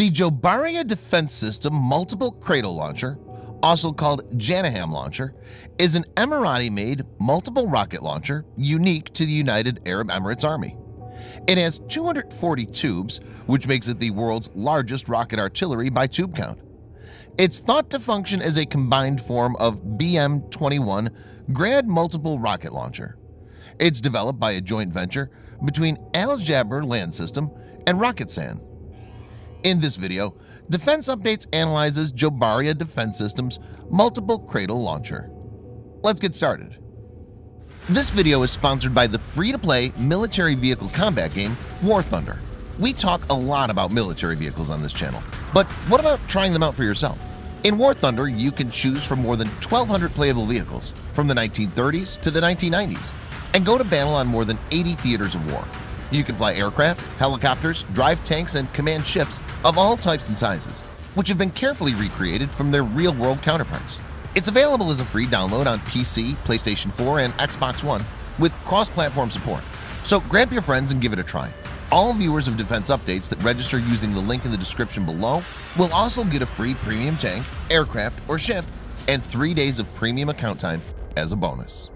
The Jobaria Defense System Multiple Cradle Launcher, also called Jahanam Launcher, is an Emirati-made multiple rocket launcher unique to the United Arab Emirates Army. It has 240 tubes, which makes it the world's largest rocket artillery by tube count. It's thought to function as a combined form of BM-21 Grad Multiple Rocket Launcher. It's developed by a joint venture between Al Jaber Land System and Roketsan. In this video, Defense Updates analyzes Jobaria Defense Systems Multiple Cradle Launcher. Let's get started. This video is sponsored by the free-to-play military vehicle combat game War Thunder. We talk a lot about military vehicles on this channel, but what about trying them out for yourself? In War Thunder, you can choose from more than 1,200 playable vehicles from the 1930s to the 1990s and go to battle on more than 80 theaters of war. You can fly aircraft, helicopters, drive tanks, and command ships of all types and sizes, which have been carefully recreated from their real-world counterparts. It's available as a free download on PC, PlayStation 4, and Xbox One with cross-platform support. So grab your friends and give it a try. All viewers of Defense Updates that register using the link in the description below will also get a free premium tank, aircraft, or ship and three days of premium account time as a bonus.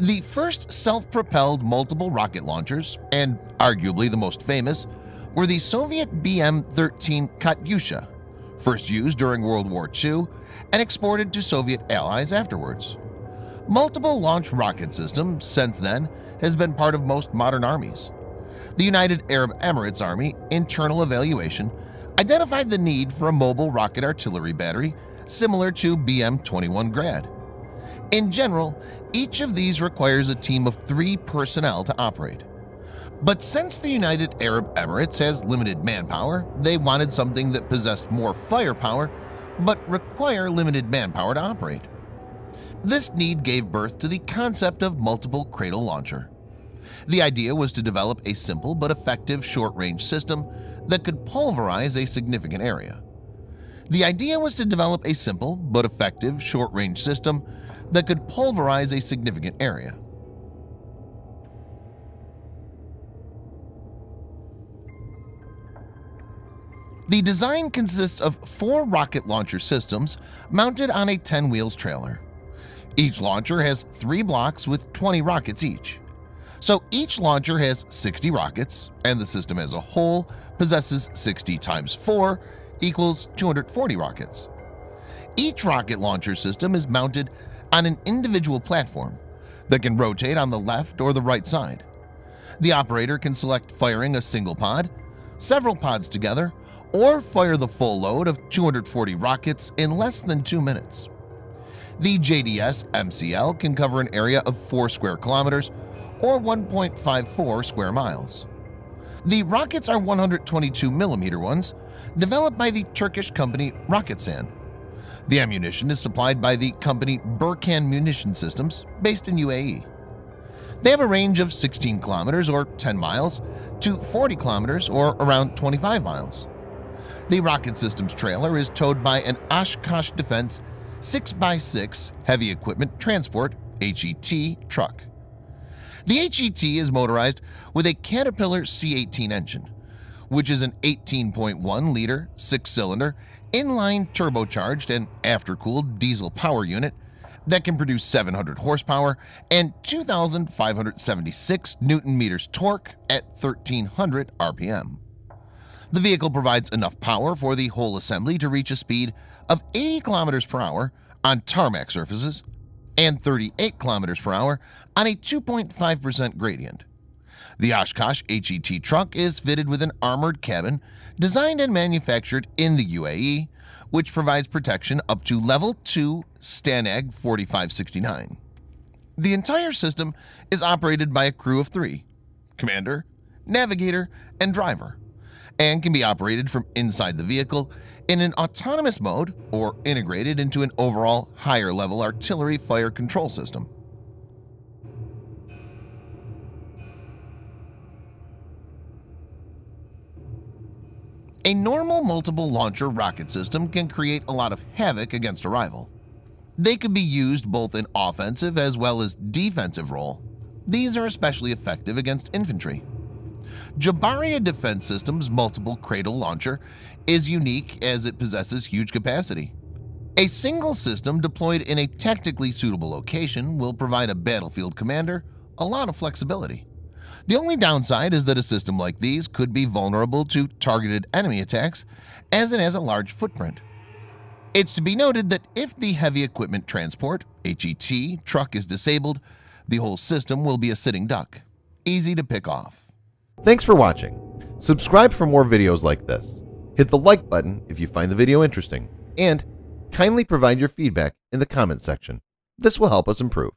The first self-propelled multiple rocket launchers, and arguably the most famous, were the Soviet BM-13 Katyusha, first used during World War II and exported to Soviet allies afterwards. Multiple launch rocket system since then has been part of most modern armies. The United Arab Emirates Army internal evaluation identified the need for a mobile rocket artillery battery similar to BM-21 Grad. In general, each of these requires a team of three personnel to operate. But since the United Arab Emirates has limited manpower, they wanted something that possessed more firepower but require limited manpower to operate. This need gave birth to the concept of multiple cradle launcher. The idea was to develop a simple but effective short-range system that could pulverize a significant area. The idea was to develop a simple but effective short-range system that could pulverize a significant area. The design consists of four rocket launcher systems mounted on a 10 wheels trailer. Each launcher has three blocks with 20 rockets each. So each launcher has 60 rockets, and the system as a whole possesses 60 times 4 equals 240 rockets. Each rocket launcher system is mounted on an individual platform that can rotate on the left or the right side. The operator can select firing a single pod, several pods together, or fire the full load of 240 rockets in less than two minutes. The JDS MCL can cover an area of 4 square kilometers or 1.54 square miles. The rockets are 122 millimeter ones developed by the Turkish company Roketsan. The ammunition is supplied by the company Burkan Munition Systems based in UAE. They have a range of 16 kilometers or 10 miles to 40 kilometers or around 25 miles. The rocket systems trailer is towed by an Oshkosh Defense 6x6 Heavy Equipment Transport HET truck. The HET is motorized with a Caterpillar C18 engine, which is an 18.1-liter six-cylinder inline turbocharged and aftercooled diesel power unit that can produce 700 horsepower and 2,576 newton meters torque at 1300 RPM. The vehicle provides enough power for the whole assembly to reach a speed of 80 kilometers per hour on tarmac surfaces and 38 kilometers per hour on a 2.5% gradient. The Oshkosh HET truck is fitted with an armored cabin designed and manufactured in the UAE, which provides protection up to level 2 STANAG 4569. The entire system is operated by a crew of three commander, navigator, and driver and can be operated from inside the vehicle in an autonomous mode or integrated into an overall higher level artillery fire control system. A normal multiple launcher rocket system can create a lot of havoc against a rival. They can be used both in offensive as well as defensive role. These are especially effective against infantry. Jobaria Defense Systems' multiple cradle launcher is unique as it possesses huge capacity. A single system deployed in a tactically suitable location will provide a battlefield commander a lot of flexibility. The only downside is that a system like these could be vulnerable to targeted enemy attacks as it has a large footprint. It's to be noted that if the Heavy Equipment Transport HET truck is disabled, the whole system will be a sitting duck, easy to pick off. Thanks for watching. Subscribe for more videos like this. Hit the like button if you find the video interesting, and kindly provide your feedback in the comment section. This will help us improve.